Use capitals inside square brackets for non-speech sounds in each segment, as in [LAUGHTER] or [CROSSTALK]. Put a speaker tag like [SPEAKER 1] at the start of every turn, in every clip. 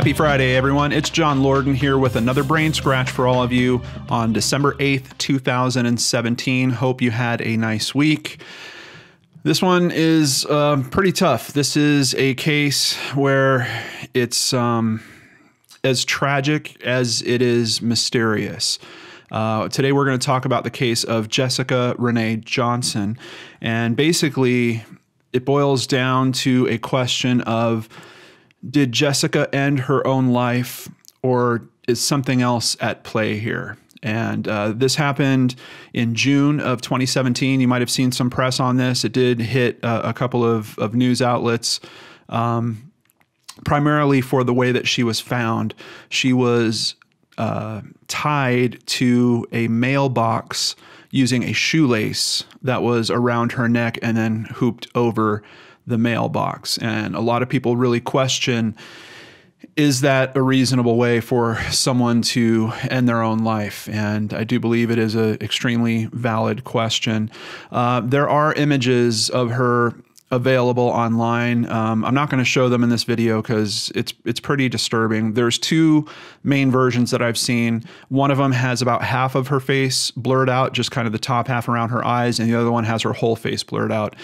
[SPEAKER 1] Happy Friday, everyone. It's John Lordan here with another BrainScratch for all of you on December 8th, 2017. Hope you had a nice week. This one is uh, pretty tough. This is a case where it's um, as tragic as it is mysterious. Uh, today, we're going to talk about the case of Jessica Renee Johnson. And basically, it boils down to a question of did Jessica end her own life or is something else at play here? And uh, this happened in June of 2017. You might have seen some press on this. It did hit uh, a couple of, of news outlets, um, primarily for the way that she was found. She was uh, tied to a mailbox using a shoelace that was around her neck and then hooped over the mailbox. And a lot of people really question is that a reasonable way for someone to end their own life? And I do believe it is an extremely valid question. Uh, there are images of her available online. Um, I'm not going to show them in this video because it's it's pretty disturbing. There's two main versions that I've seen. One of them has about half of her face blurred out, just kind of the top half around her eyes, and the other one has her whole face blurred out.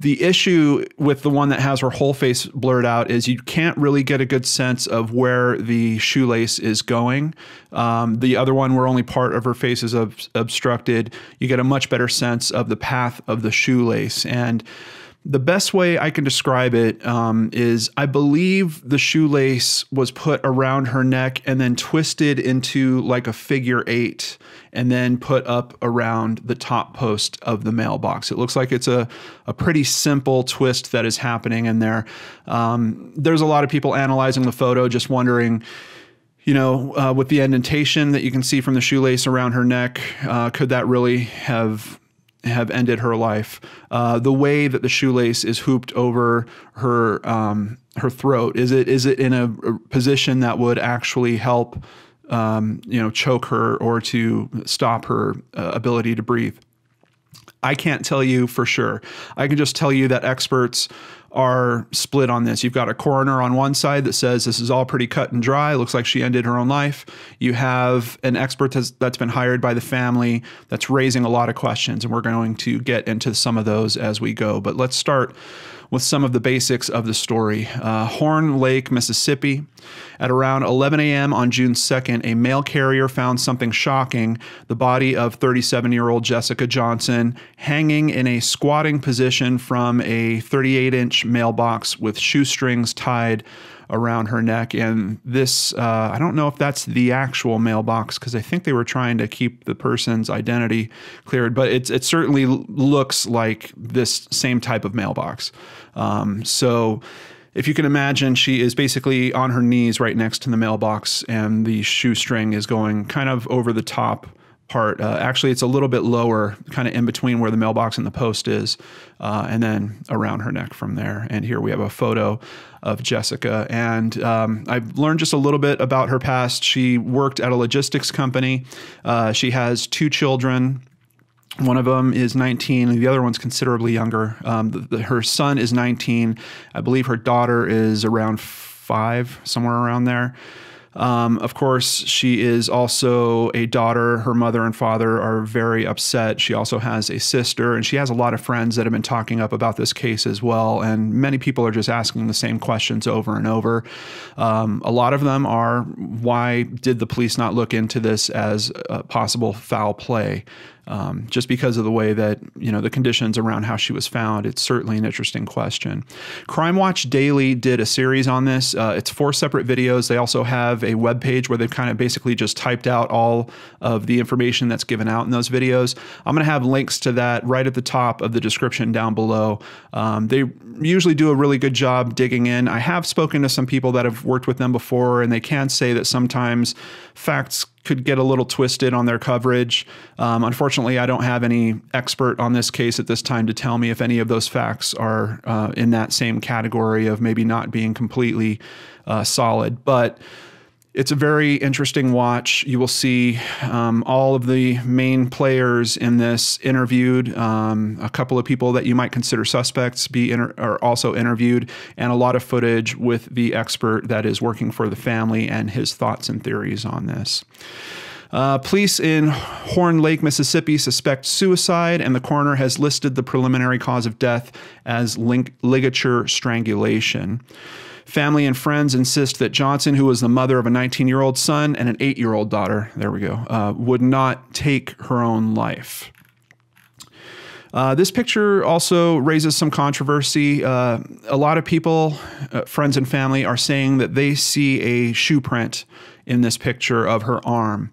[SPEAKER 1] The issue with the one that has her whole face blurred out is you can't really get a good sense of where the shoelace is going. Um, the other one, where only part of her face is ob obstructed, you get a much better sense of the path of the shoelace and the best way I can describe it um, is I believe the shoelace was put around her neck and then twisted into like a figure eight and then put up around the top post of the mailbox. It looks like it's a, a pretty simple twist that is happening in there. Um, there's a lot of people analyzing the photo, just wondering you know, uh, with the indentation that you can see from the shoelace around her neck, uh, could that really have have ended her life. Uh, the way that the shoelace is hooped over her um, her throat is it is it in a, position that would actually help um, you know choke her or to stop her uh, ability to breathe? I can't tell you for sure. I can just tell you that experts are split on this. You've got a coroner on one side that says this is all pretty cut and dry. Looks like she ended her own life. You have an expert that's, been hired by the family that's raising a lot of questions, and we're going to get into some of those as we go. But let's start with some of the basics of the story. Uh, Horn Lake, Mississippi. At around 11 a.m. on June 2nd, a mail carrier found something shocking the body of 37 year old Jessica Johnson hanging in a squatting position from a 38 inch mailbox with shoestrings tied around her neck. And this, uh, I don't know if that's the actual mailbox because I think they were trying to keep the person's identity cleared, but it, it certainly looks like this same type of mailbox. Um, so, if you can imagine, she is basically on her knees right next to the mailbox, and the shoestring is going kind of over the top part. Uh, actually, it's a little bit lower, kind of in between where the mailbox and the post is, uh, and then around her neck from there. And here we have a photo of Jessica. And um, I've learned just a little bit about her past. She worked at a logistics company. Uh, she has two children. One of them is 19, the other one's considerably younger. Um, the, the, her son is 19. I believe her daughter is around five, somewhere around there. Um, of course, she is also a daughter. Her mother and father are very upset. She also has a sister, and she has a lot of friends that have been talking up about this case as well. And many people are just asking the same questions over and over. Um, a lot of them are why did the police not look into this as possible foul play? Um, just because of the way that you know the conditions around how she was found. It's certainly an interesting question. Crime Watch Daily did a series on this. Uh, it's four separate videos. They also have a web page where they've kind of basically just typed out all of the information that's given out in those videos. I'm going to have links to that right at the top of the description down below. Um, they usually do a really good job digging in. I have spoken to some people that have worked with them before, and they can say that sometimes facts could get a little twisted on their coverage. Um, unfortunately, I don't have any expert on this case at this time to tell me if any of those facts are uh, in that same category of maybe not being completely uh, solid. But it's a very interesting watch. You will see um, all of the main players in this interviewed. Um, a couple of people that you might consider suspects be are also interviewed, and a lot of footage with the expert that is working for the family and his thoughts and theories on this. Uh, police in Horn Lake, Mississippi suspect suicide, and the coroner has listed the preliminary cause of death as ligature strangulation. Family and friends insist that Johnson, who was the mother of a 19 year old son and an eight year old daughter, there we go, uh, would not take her own life. Uh, this picture also raises some controversy. Uh, a lot of people, uh, friends and family, are saying that they see a shoe print in this picture of her arm.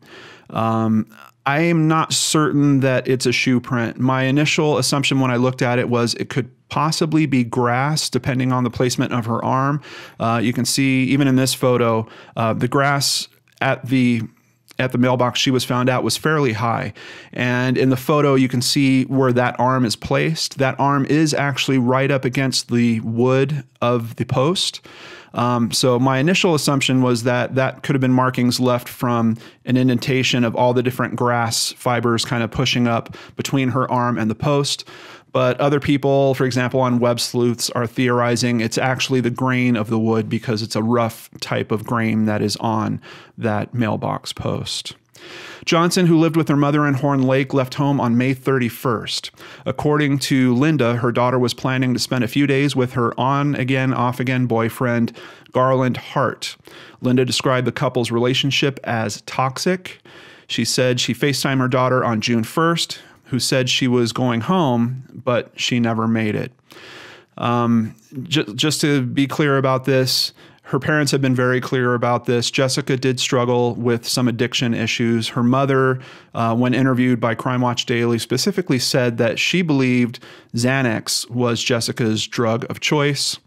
[SPEAKER 1] Um, I am not certain that it's a shoe print. My initial assumption when I looked at it was it could possibly be grass, depending on the placement of her arm. Uh, you can see, even in this photo, uh, the grass at the at the mailbox she was found out was fairly high. And in the photo, you can see where that arm is placed. That arm is actually right up against the wood of the post. Um, so my initial assumption was that that could have been markings left from an indentation of all the different grass fibers kind of pushing up between her arm and the post. But other people, for example, on Web Sleuths, are theorizing it's actually the grain of the wood because it's a rough type of grain that is on that mailbox post. Johnson, who lived with her mother in Horn Lake, left home on May 31st. According to Linda, her daughter was planning to spend a few days with her on again, off again boyfriend, Garland Hart. Linda described the couple's relationship as toxic. She said she FaceTimed her daughter on June 1st, who said she was going home, but she never made it. Um, j- just to be clear about this, her parents have been very clear about this. Jessica did struggle with some addiction issues. Her mother, uh, when interviewed by Crime Watch Daily, specifically said that she believed Xanax was Jessica's drug of choice.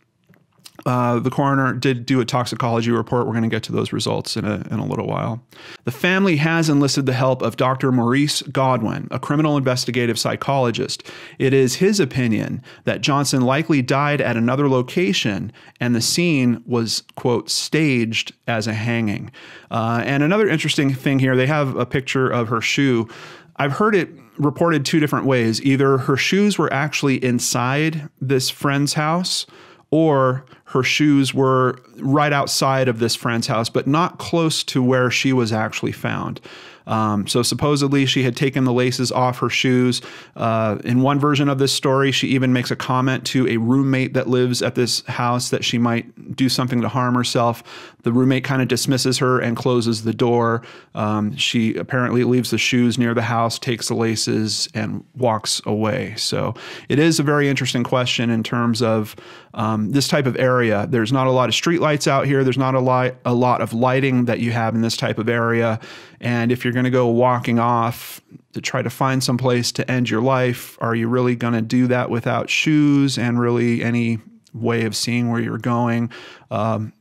[SPEAKER 1] Uh, the coroner did do a toxicology report. We're going to get to those results in a, in a little while. The family has enlisted the help of Dr. Maurice Godwin, a criminal investigative psychologist. It is his opinion that Johnson likely died at another location and the scene was, quote, staged as a hanging. Uh, and another interesting thing here, they have a picture of her shoe. I've heard it reported two different ways. Either her shoes were actually inside this friend's house or her shoes were right outside of this friend's house, but not close to where she was actually found. Um, so supposedly she had taken the laces off her shoes. Uh, in one version of this story, she even makes a comment to a roommate that lives at this house that she might do something to harm herself. The roommate kind of dismisses her and closes the door. Um, she apparently leaves the shoes near the house, takes the laces, and walks away. So it is a very interesting question in terms of um, this type of area. There's not a lot of streetlights out here. There's not a lot a lot of lighting that you have in this type of area. And if you're going to go walking off to try to find some place to end your life, are you really going to do that without shoes and really any way of seeing where you're going? Um,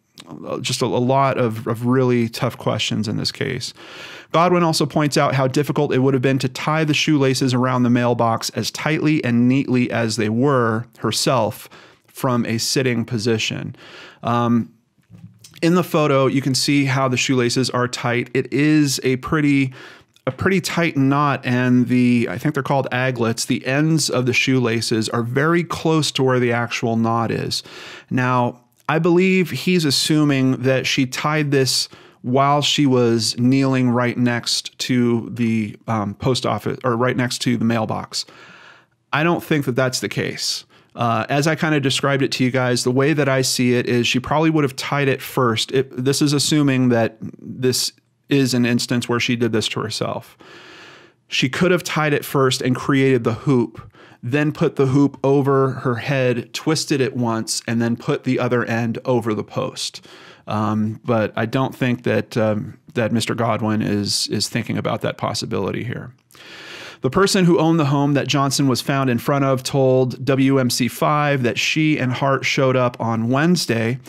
[SPEAKER 1] just a, a lot of, of really tough questions in this case. Godwin also points out how difficult it would have been to tie the shoelaces around the mailbox as tightly and neatly as they were herself from a sitting position. Um, in the photo, you can see how the shoelaces are tight. It is a pretty a pretty tight knot and the I think they're called aglets, the ends of the shoelaces are very close to where the actual knot is. Now, I believe he's assuming that she tied this while she was kneeling right next to the um, post office or right next to the mailbox. I don't think that that's the case. Uh, as I kind of described it to you guys, the way that I see it is she probably would have tied it first. It, this is assuming that this is an instance where she did this to herself. She could have tied it first and created the hoop then put the hoop over her head, twisted it once, and then put the other end over the post. Um, but I don't think that um, that Mr. Godwin is is thinking about that possibility here. The person who owned the home that Johnson was found in front of told WMC5 that she and Hart showed up on Wednesday.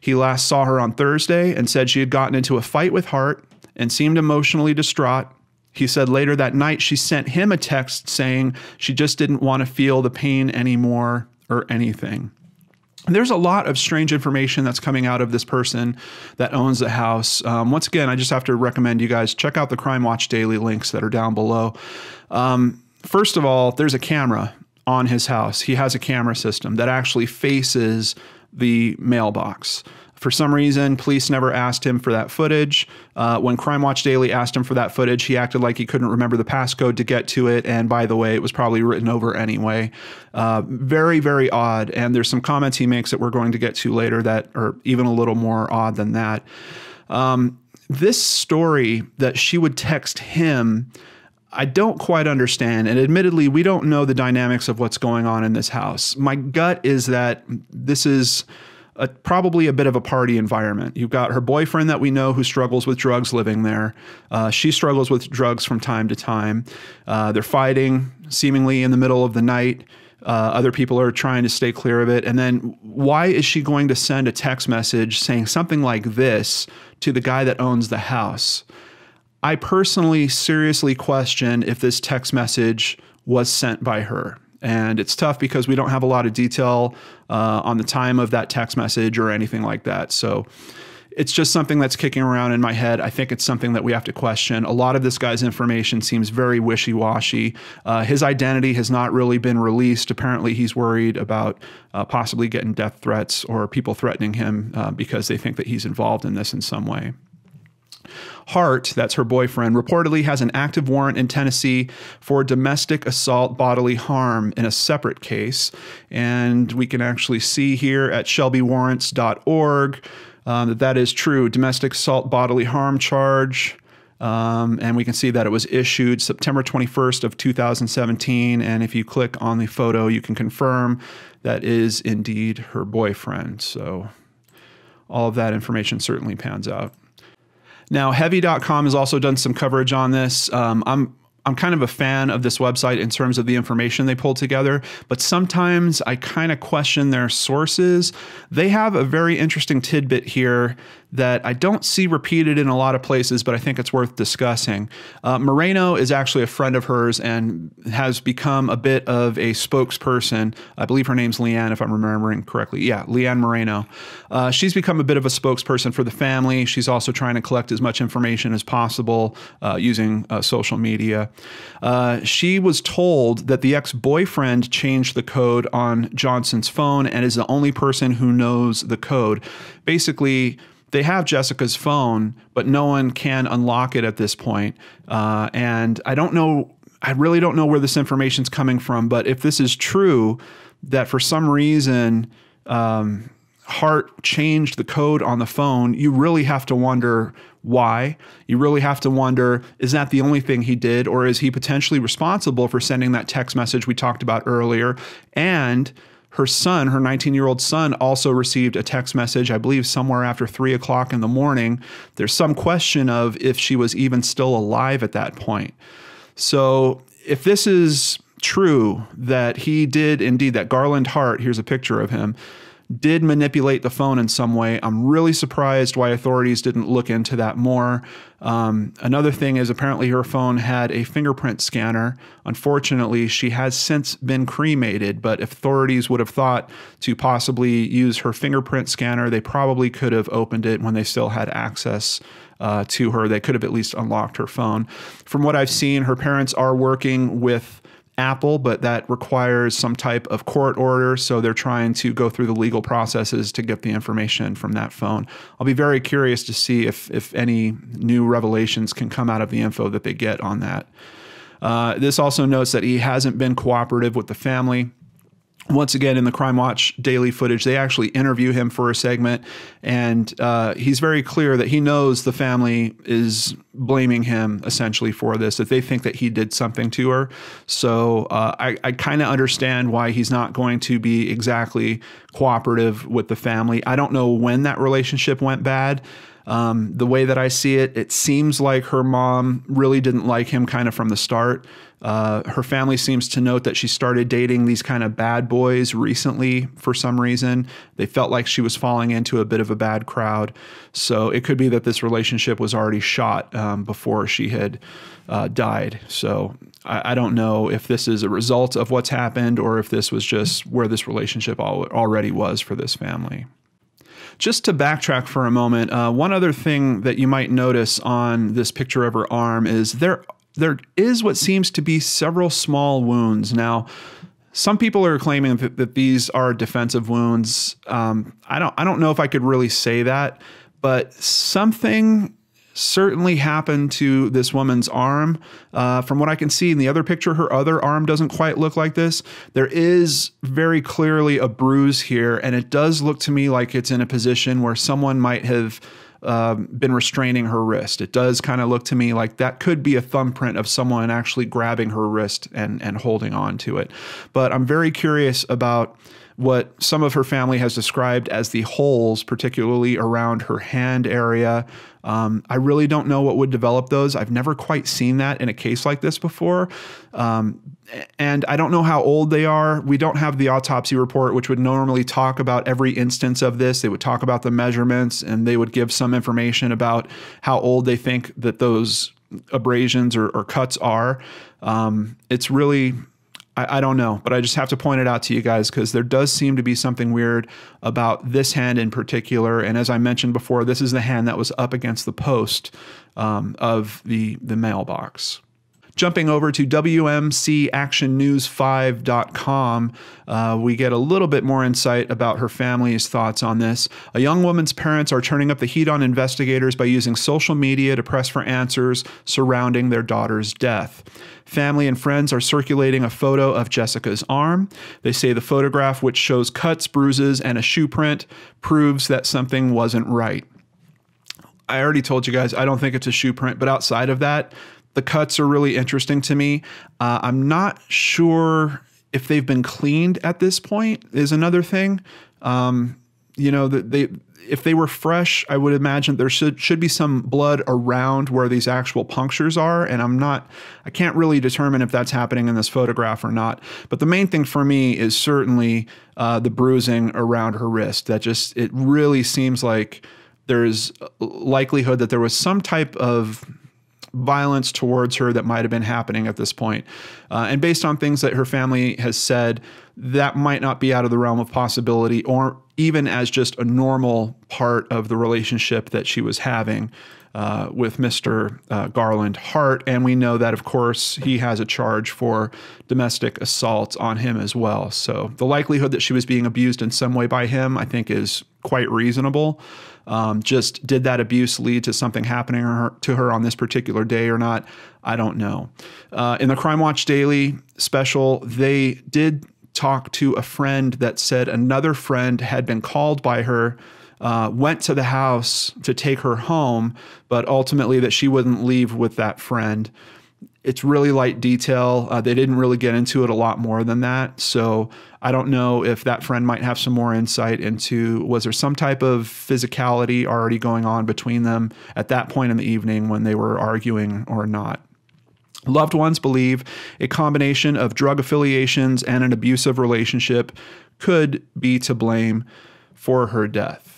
[SPEAKER 1] He last saw her on Thursday and said she had gotten into a fight with Hart and seemed emotionally distraught. He said later that night she sent him a text saying she just didn't want to feel the pain anymore or anything. there's a lot of strange information that's coming out of this person that owns the house. Um, once again, I just have to recommend you guys check out the Crime Watch Daily links that are down below. Um, first of all, there's a camera on his house. He has a camera system that actually faces the mailbox. For some reason, police never asked him for that footage. Uh, when Crime Watch Daily asked him for that footage, he acted like he couldn't remember the passcode to get to it. And by the way, it was probably written over anyway. Uh, very, very odd. And there's some comments he makes that we're going to get to later that are even a little more odd than that. Um, this story that she would text him. I don't quite understand. And admittedly, we don't know the dynamics of what's going on in this house. My gut is that this is a, probably a bit of a party environment. You've got her boyfriend that we know who struggles with drugs living there. Uh, she struggles with drugs from time to time. Uh, they're fighting seemingly in the middle of the night. Uh, other people are trying to stay clear of it. And then why is she going to send a text message saying something like this to the guy that owns the house? I personally seriously question if this text message was sent by her. And it's tough because we don't have a lot of detail uh, on the time of that text message or anything like that. So it's just something that's kicking around in my head. I think it's something that we have to question. A lot of this guy's information seems very wishy washy. Uh, his identity has not really been released. Apparently, he's worried about uh, possibly getting death threats or people threatening him uh, because they think that he's involved in this in some way. Hart, that's her boyfriend, reportedly has an active warrant in Tennessee for domestic assault bodily harm in a separate case. And we can actually see here at shelbywarrants.org um, that that is true. Domestic assault bodily harm charge. Um, and we can see that it was issued September 21st of 2017. And if you click on the photo, you can confirm that is indeed her boyfriend. So all of that information certainly pans out. Now, Heavy.com has also done some coverage on this. Um, I'm I'm kind of a fan of this website in terms of the information they pull together, but sometimes I kind of question their sources. They have a very interesting tidbit here that I don't see repeated in a lot of places, but I think it's worth discussing. Uh, Moreno is actually a friend of hers and has become a bit of a spokesperson. I believe her name's Leanne, if I'm remembering correctly. Yeah, Leanne Moreno. Uh, she's become a bit of a spokesperson for the family. She's also trying to collect as much information as possible uh, using uh, social media. Uh, she was told that the ex boyfriend changed the code on Johnson's phone and is the only person who knows the code. Basically, they have Jessica's phone, but no one can unlock it at this point. Uh, and I don't know, I really don't know where this information is coming from. But if this is true, that for some reason um, Hart changed the code on the phone, you really have to wonder why. You really have to wonder is that the only thing he did, or is he potentially responsible for sending that text message we talked about earlier? And her son, her 19 year old son, also received a text message, I believe, somewhere after three o'clock in the morning. There's some question of if she was even still alive at that point. So, if this is true that he did indeed, that Garland Hart, here's a picture of him, did manipulate the phone in some way. I'm really surprised why authorities didn't look into that more. Um, another thing is apparently her phone had a fingerprint scanner. Unfortunately, she has since been cremated, but if authorities would have thought to possibly use her fingerprint scanner, they probably could have opened it when they still had access uh, to her. They could have at least unlocked her phone. From what I've seen, her parents are working with Apple, but that requires some type of court order. So they're trying to go through the legal processes to get the information from that phone. I'll be very curious to see if, if any new revelations can come out of the info that they get on that. Uh, this also notes that he hasn't been cooperative with the family once again in the crime watch daily footage they actually interview him for a segment and uh, he's very clear that he knows the family is blaming him essentially for this that they think that he did something to her. So uh, i, I kind of understand why he's not going to be exactly cooperative with the family. I don't know when that relationship went bad. Um, the way that I see it, it seems like her mom really didn't like him kind of from the start. Uh, her family seems to note that she started dating these kind of bad boys recently for some reason. They felt like she was falling into a bit of a bad crowd. So it could be that this relationship was already shot um, before she had uh, died. So I, I, don't know if this is a result of what's happened or if this was just where this relationship al- already was for this family. Just to backtrack for a moment, uh, one other thing that you might notice on this picture of her arm is there there is what seems to be several small wounds. Now, some people are claiming that, that these are defensive wounds. Um, I don't I don't know if I could really say that, but something certainly happened to this woman's arm. Uh, from what I can see in the other picture, her other arm doesn't quite look like this. There is very clearly a bruise here, and it does look to me like it's in a position where someone might have um, been restraining her wrist. It does kind of look to me like that could be a thumbprint of someone actually grabbing her wrist and, and holding on to it. But I'm very curious about what some of her family has described as the holes, particularly around her hand area. Um, I really don't know what would develop those. I've never quite seen that in a case like this before. Um, and I don't know how old they are. We don't have the autopsy report, which would normally talk about every instance of this. They would talk about the measurements and they would give some information about how old they think that those abrasions or, or cuts are. Um, it's really I, I, don't know, but I just have to point it out to you guys because there does seem to be something weird about this hand in particular. And as I mentioned before, this is the hand that was up against the post um, of the the mailbox. Jumping over to WMCActionNews5.com, uh, we get a little bit more insight about her family's thoughts on this. A young woman's parents are turning up the heat on investigators by using social media to press for answers surrounding their daughter's death. Family and friends are circulating a photo of Jessica's arm. They say the photograph, which shows cuts, bruises, and a shoe print, proves that something wasn't right. I already told you guys I don't think it's a shoe print, but outside of that, the cuts are really interesting to me. Uh, I'm not sure if they've been cleaned at this point. Is another thing. Um, you know, they if they were fresh, I would imagine there should should be some blood around where these actual punctures are, and I'm not, I can't really determine if that's happening in this photograph or not. But the main thing for me is certainly uh, the bruising around her wrist. That just it really seems like there's likelihood that there was some type of violence towards her that might have been happening at this point. Uh, and based on things that her family has said, that might not be out of the realm of possibility or even as just a normal part of the relationship that she was having. Uh, with Mr. Uh, Garland Hart. And we know that, of course, he has a charge for domestic assault on him as well. So the likelihood that she was being abused in some way by him, I think, is quite reasonable. Um, just did that abuse lead to something happening her, to her on this particular day or not? I don't know. Uh, in the Crime Watch Daily special, they did talk to a friend that said another friend had been called by her. Uh, went to the house to take her home, but ultimately that she wouldn't leave with that friend it's really light detail. Uh, they didn't really get into it a lot more than that. So I don't know if that friend might have some more insight into was there some type of physicality already going on between them at that point in the evening when they were arguing or not. Loved ones believe a combination of drug affiliations and an abusive relationship could be to blame for her death.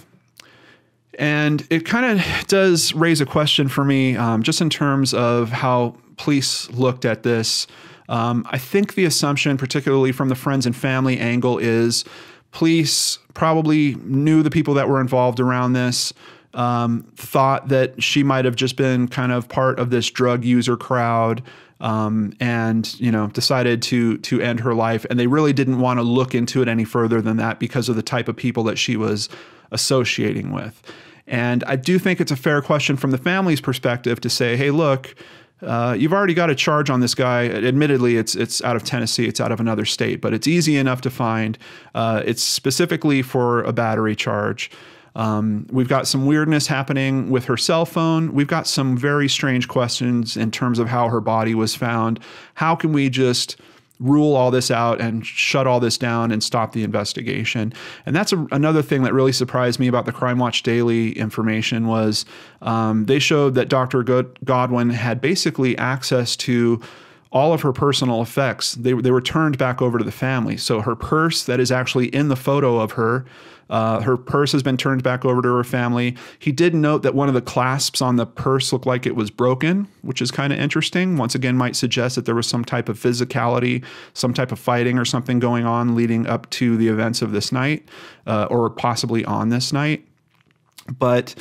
[SPEAKER 1] And it kind of does raise a question for me, um, just in terms of how police looked at this. Um, I think the assumption, particularly from the friends and family angle, is police probably knew the people that were involved around this, um, thought that she might have just been kind of part of this drug user crowd. Um, and you know decided to to end her life and they really didn't want to look into it any further than that because of the type of people that she was associating with and i do think it's a fair question from the family's perspective to say hey look uh, you've already got a charge on this guy. Admittedly, it's it's out of Tennessee, it's out of another state, but it's easy enough to find. Uh, it's specifically for a battery charge. Um, we've got some weirdness happening with her cell phone. We've got some very strange questions in terms of how her body was found. How can we just rule all this out and shut all this down and stop the investigation. And that's a, another thing that really surprised me about the Crime Watch Daily information was um, they showed that Dr. Godwin had basically access to all of her personal effects they, they were turned back over to the family so her purse that is actually in the photo of her uh, her purse has been turned back over to her family. He did note that one of the clasps on the purse looked like it was broken which is kind of interesting. Once again might suggest that there was some type of physicality some type of fighting or something going on leading up to the events of this night uh, or possibly on this night. But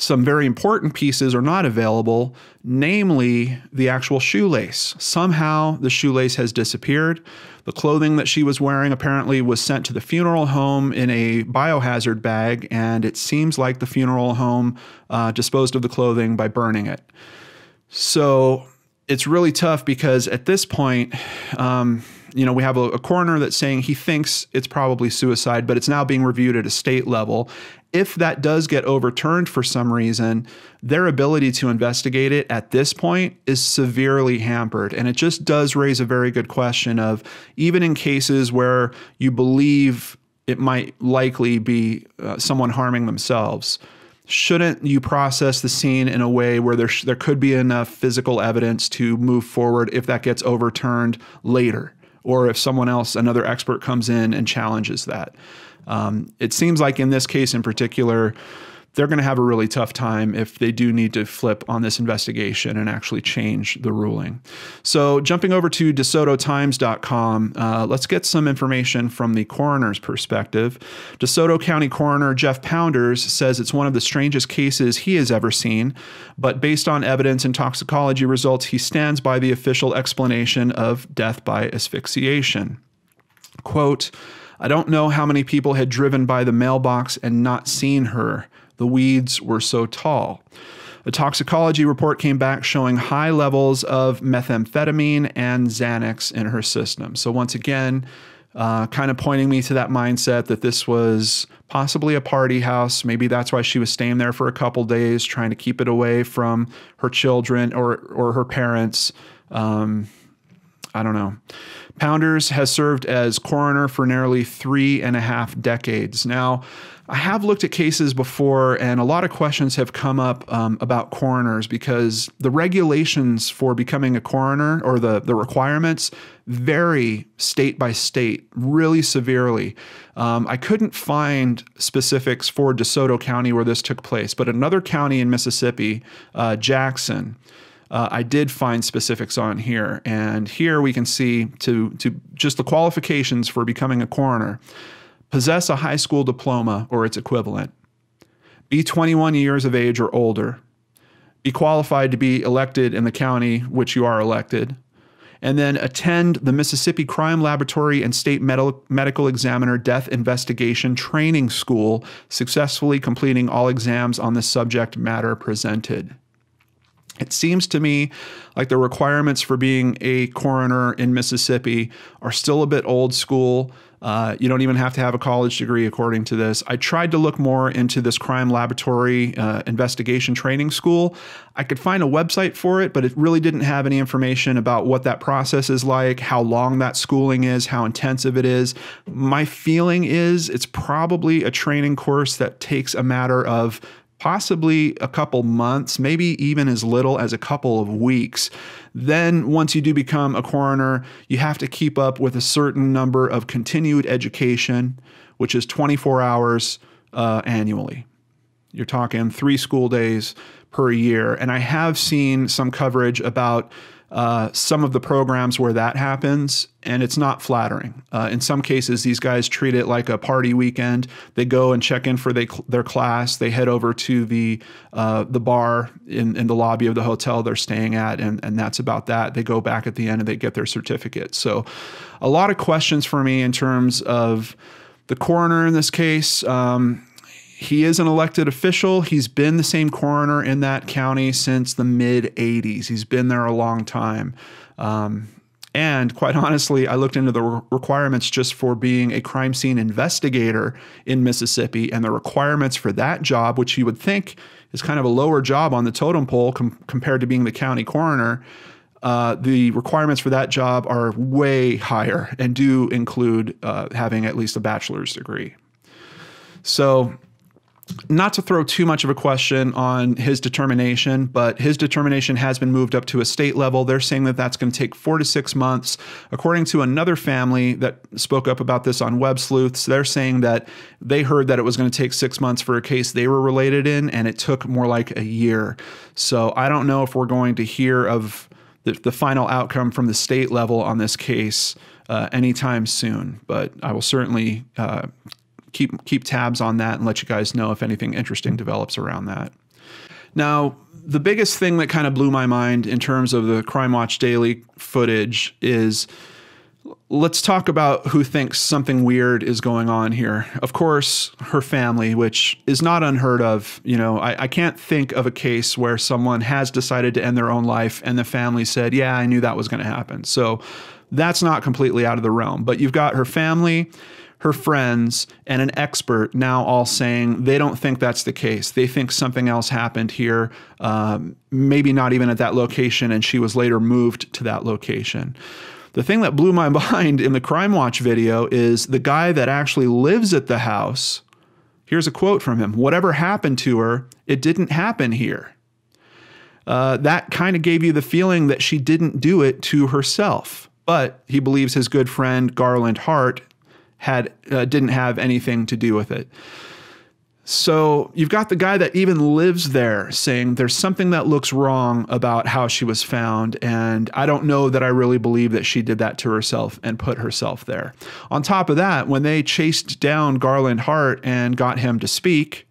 [SPEAKER 1] some very important pieces are not available, namely the actual shoelace. Somehow the shoelace has disappeared. The clothing that she was wearing apparently was sent to the funeral home in a biohazard bag, and it seems like the funeral home uh, disposed of the clothing by burning it. So it's really tough because at this point, um, you know, we have a, a, coroner that's saying he thinks it's probably suicide, but it's now being reviewed at a state level if that does get overturned for some reason, their ability to investigate it at this point is severely hampered. And it just does raise a very good question of even in cases where you believe it might likely be uh, someone harming themselves, shouldn't you process the scene in a way where there, there could be enough physical evidence to move forward if that gets overturned later? Or if someone else, another expert comes in and challenges that. Um, it seems like in this case in particular, they're going to have a really tough time if they do need to flip on this investigation and actually change the ruling. So, jumping over to DeSotoTimes.com, uh, let's get some information from the coroner's perspective. DeSoto County Coroner Jeff Pounders says it's one of the strangest cases he has ever seen, but based on evidence and toxicology results, he stands by the official explanation of death by asphyxiation. Quote, I don't know how many people had driven by the mailbox and not seen her. The weeds were so tall. A toxicology report came back showing high levels of methamphetamine and Xanax in her system. So, once again, uh, kind of pointing me to that mindset that this was possibly a party house. Maybe that's why she was staying there for a couple days, trying to keep it away from her children or, or her parents. Um, I don't know. Pounders has served as coroner for nearly three and a half decades. Now, I have looked at cases before, and a lot of questions have come up um, about coroners because the regulations for becoming a coroner or the, the requirements vary state by state really severely. Um, I couldn't find specifics for DeSoto County where this took place, but another county in Mississippi, uh, Jackson, uh, I did find specifics on here. And here we can see to, to just the qualifications for becoming a coroner possess a high school diploma or its equivalent, be 21 years of age or older, be qualified to be elected in the county which you are elected, and then attend the Mississippi Crime Laboratory and State Medical Examiner Death Investigation Training School, successfully completing all exams on the subject matter presented. It seems to me like the requirements for being a coroner in Mississippi are still a bit old school. Uh, you don't even have to have a college degree, according to this. I tried to look more into this crime laboratory uh, investigation training school. I could find a website for it, but it really didn't have any information about what that process is like, how long that schooling is, how intensive it is. My feeling is it's probably a training course that takes a matter of possibly a couple months, maybe even as little as a couple of weeks. Then, once you do become a coroner, you have to keep up with a certain number of continued education, which is 24 hours uh, annually. You're talking three school days per year. And I have seen some coverage about uh, some of the programs where that happens, and it's not flattering. Uh, in some cases, these guys treat it like a party weekend. They go and check in for they, their class. They head over to the uh, the bar in, in the lobby of the hotel they're staying at, and, and that's about that. They go back at the end and they get their certificate. So, a lot of questions for me in terms of the coroner in this case. Um, he is an elected official. He's been the same coroner in that county since the mid 80s. He's been there a long time. Um, and quite honestly, I looked into the re- requirements just for being a crime scene investigator in Mississippi, and the requirements for that job, which you would think is kind of a lower job on the totem pole com- compared to being the county coroner. Uh, the requirements for that job are way higher and do include uh, having at least a bachelor's degree. So, not to throw too much of a question on his determination, but his determination has been moved up to a state level. They're saying that that's going to take four to six months. According to another family that spoke up about this on Web Sleuths, they're saying that they heard that it was going to take six months for a case they were related in, and it took more like a year. So I don't know if we're going to hear of the, the final outcome from the state level on this case uh, anytime soon, but I will certainly uh, keep keep tabs on that and let you guys know if anything interesting develops around that. Now, the biggest thing that kind of blew my mind in terms of the Crime Watch Daily footage is let's talk about who thinks something weird is going on here. Of course, her family, which is not unheard of. You know, I, I, can't think of a case where someone has decided to end their own life and the family said, Yeah, I knew that was going to happen. So that's not completely out of the realm. But you've got her family her friends, and an expert now all saying they don't think that's the case. They think something else happened here, um, maybe not even at that location, and she was later moved to that location. The thing that blew my [LAUGHS] mind in the Crime Watch video is the guy that actually lives at the house. Here's a quote from him Whatever happened to her, it didn't happen here. Uh, that kind of gave you the feeling that she didn't do it to herself. But he believes his good friend Garland Hart had uh, didn't have anything to do with it. So you've got the guy that even lives there saying there's something that looks wrong about how she was found. And I don't know that I really believe that she did that to herself and put herself there. On top of that, when they chased down Garland Hart and got him to speak,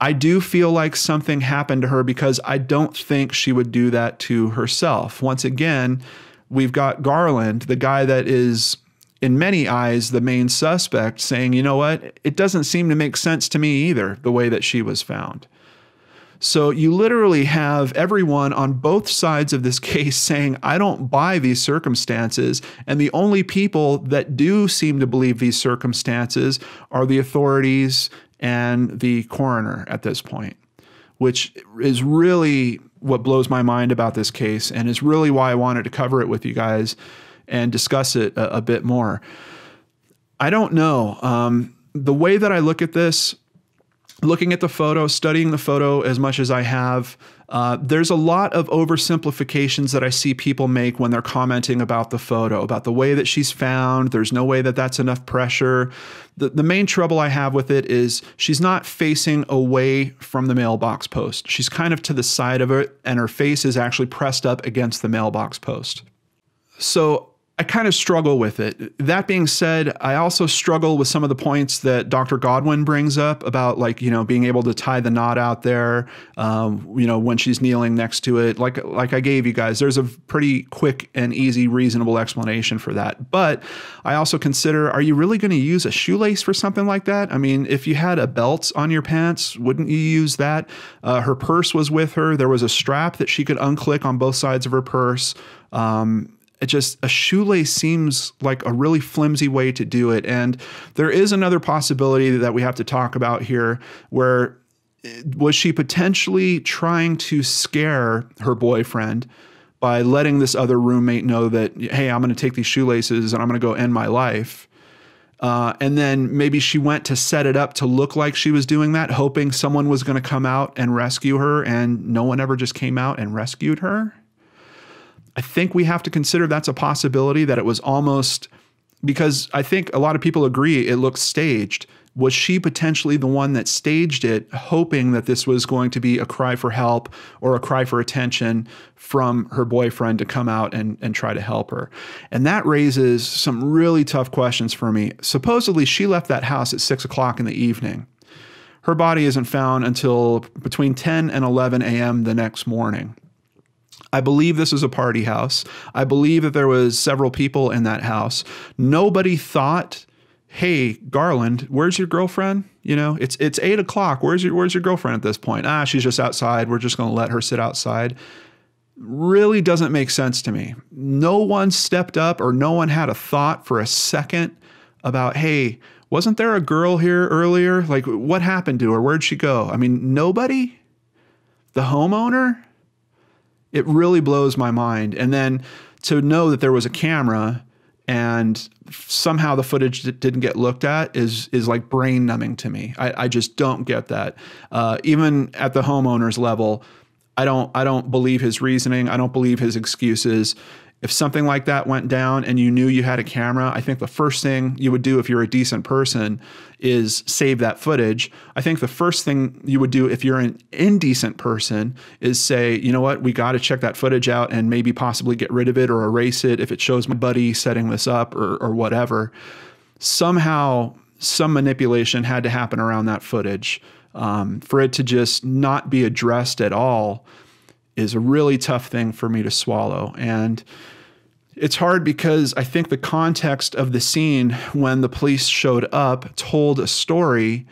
[SPEAKER 1] I do feel like something happened to her because I don't think she would do that to herself. Once again, we've got Garland, the guy that is in many eyes, the main suspect, saying, you know what, it doesn't seem to make sense to me either, the way that she was found. So you literally have everyone on both sides of this [LAUGHS] case saying, I don't buy these circumstances. And the only people that do seem to believe these circumstances are the authorities and the coroner at this point, which is really what blows my mind about this case and is really why I wanted to cover it with you guys and discuss it a, a bit more. I don't know. Um, the way that I look at this, looking at the photo, studying the photo as much as I have, uh, there's a lot of oversimplifications that I see people make when they're commenting about the photo, about the way that she's found. There's no way that that's enough pressure. The, the main trouble I have with it is she's not facing away from the mailbox post. She's kind of to the side of it, and her face is actually pressed up against the mailbox post. So I kind of struggle with it. That being said, I also struggle with some of the points that Dr. Godwin brings up about, like, you know, being able to tie the knot out there, um, you know, when she's kneeling next to it. Like, like I gave you guys, there's a pretty quick and easy, reasonable explanation for that. But I also consider, are you really going to use a shoelace for something like that? I mean, if you had a belt on your pants, wouldn't you use that? Uh, her purse was with her. There was a strap that she could unclick on both sides of her purse. Um, it just a shoelace seems like a really flimsy way to do it. And there is another possibility that we have to talk about here where eh, was she potentially trying to scare her boyfriend by letting this other roommate know that hey i'm going to take these shoelaces and i'm going to go end my life? Uh, and then maybe she went to set it up to look like she was doing that hoping someone was going to come out and rescue her and no one ever just came out and rescued her I think we have to consider that's a possibility that it was almost because I think a lot of people agree it looks staged. Was she potentially the one that staged it, hoping that this was going to be a cry for help or a cry for attention from her boyfriend to come out and, and try to help her? And that raises some really tough questions for me. Supposedly, she left that house at six o'clock in the evening. Her body isn't found until between 10 and 11 a.m. the next morning. I believe this is a party house. I believe that there was several people in that house. Nobody thought, "Hey, Garland, where's your girlfriend?" You know, it's it's eight o'clock. Where's your Where's your girlfriend at this point? Ah, she's just outside. We're just going to let her sit outside. Really doesn't make sense to me. No one stepped up, or no one had a thought for a second about, "Hey, wasn't there a girl here earlier? Like, what happened to her? Where'd she go?" I mean, nobody. The homeowner it really blows my mind. And then to know that there was a camera and somehow the footage that didn't get looked at is is like brain numbing to me. I, I just don't get that. Uh, even at the homeowner's level, I don't I don't believe his reasoning. I don't believe his excuses if something like that went down and you knew you had a camera, I think the first thing you would do if you're a decent person is save that footage. I think the first thing you would do if you're an indecent person is say, you know what, we got to check that footage out and maybe possibly get rid of it or erase it if it shows my buddy setting this up or, or whatever. Somehow, some manipulation had to happen around that footage. Um, for it to just not be addressed at all is a really tough thing for me to swallow. And it's hard because I think the context of the scene when the police showed up told a story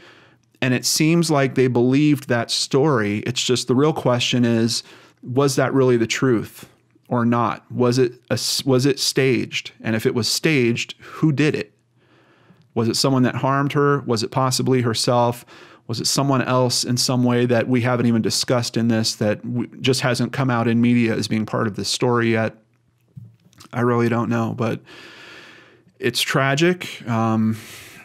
[SPEAKER 1] and it seems like they believed that story. It's just the real question is was that really the truth or not? Was it a, was it staged? And if it was staged, who did it? Was it someone that harmed her? Was it possibly herself? Was it someone else in some way that we haven't even discussed in this that just hasn't come out in media as being part of the story yet? I really don't know, but it's tragic. Um,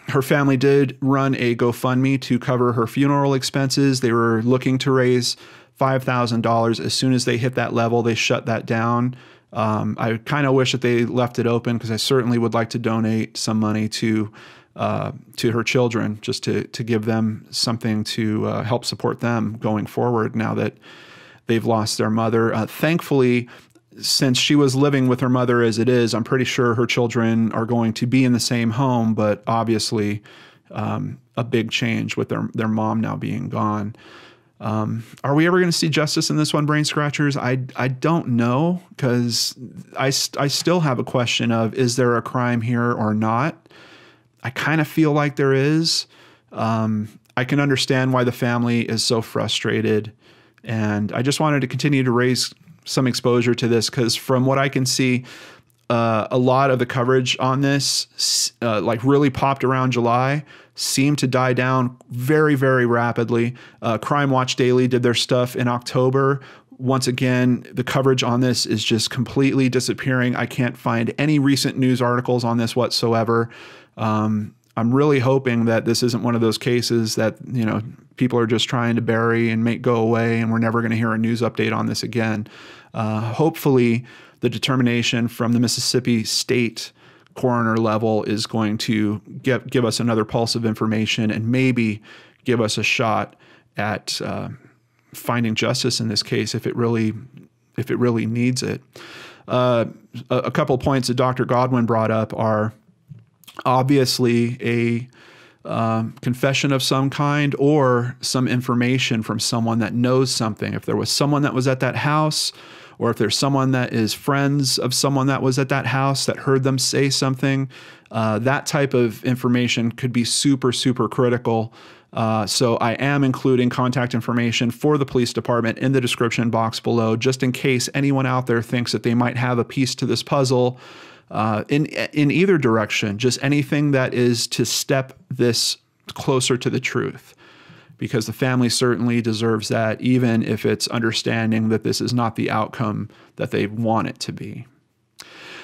[SPEAKER 1] her family did run a GoFundMe to cover her funeral expenses. They were looking to raise $5,000. As soon as they hit that level, they shut that down. Um, I kind of wish that they left it open because I certainly would like to donate some money to uh, to her children, just to to give them something to uh, help support them going forward. Now that they've lost their mother, uh, thankfully, since she was living with her mother as it is, I'm pretty sure her children are going to be in the same home, but obviously um, a big change with their, their mom now being gone. Um, are we ever going to see justice in this one, BrainScratchers? I, I don't know because I, I still have a question of is there a crime here or not? I kind of feel like there is. Um, I can understand why the family is so frustrated. And I just wanted to continue to raise some exposure to this because from what I can see, uh, a lot of the coverage on this, uh, like really popped around July, seemed to die down very, very rapidly. Uh, Crime Watch Daily did their stuff in October. Once again, the coverage on this is just completely disappearing. I can't find any recent news articles on this whatsoever. Um, I'm really hoping that this isn't one of those cases that you know people are just trying to bury and make go away, and we're never going to hear a news update on this again. Uh, hopefully, the determination from the Mississippi State coroner level is going to get, give us another pulse of information and maybe give us a shot at uh, finding justice in this case if it really if it really needs it. Uh, a, a couple points that Dr. Godwin brought up are obviously a um, confession of some kind or some information from someone that knows something. If there was someone that was at that house, or if there's someone that is friends of someone that was at that house that heard them say something, uh, that type of information could be super, super critical. Uh, so I am including contact information for the police department in the description box below, just in case anyone out there thinks that they might have a piece to this puzzle uh, in in either direction, just anything that is to step this closer to the truth. Because the family certainly deserves that, even if it's understanding that this is not the outcome that they want it to be.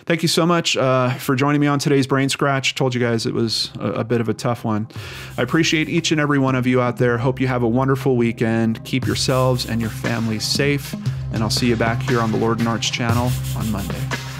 [SPEAKER 1] Thank you so much uh, for joining me on today's BrainScratch. Told you guys it was a, a, bit of a tough one. I appreciate each and every one of you out there. Hope you have a wonderful weekend. Keep yourselves and your families safe. And I'll see you back here on the LordanArts channel on Monday.